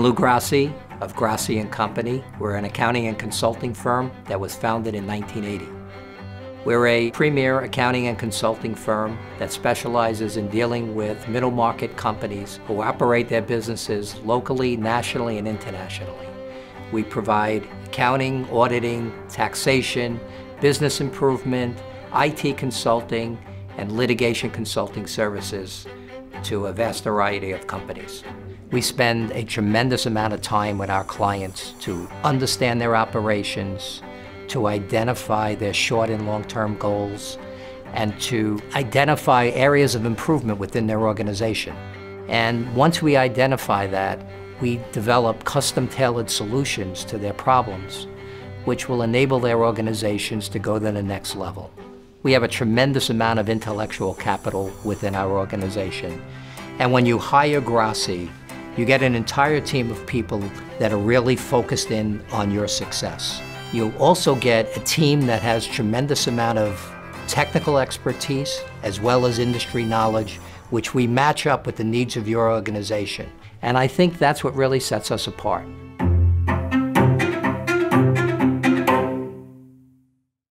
I'm Lou Grassi of Grassi and Company. We're an accounting and consulting firm that was founded in 1980. We're a premier accounting and consulting firm that specializes in dealing with middle market companies who operate their businesses locally, nationally, and internationally. We provide accounting, auditing, taxation, business improvement, IT consulting, and litigation consulting services to a vast variety of companies. We spend a tremendous amount of time with our clients to understand their operations, to identify their short and long-term goals, and to identify areas of improvement within their organization. And once we identify that, we develop custom-tailored solutions to their problems, which will enable their organizations to go to the next level. We have a tremendous amount of intellectual capital within our organization. And when you hire Grassi, you get an entire team of people that are really focused in on your success. You'll also get a team that has tremendous amount of technical expertise as well as industry knowledge, which we match up with the needs of your organization. And I think that's what really sets us apart.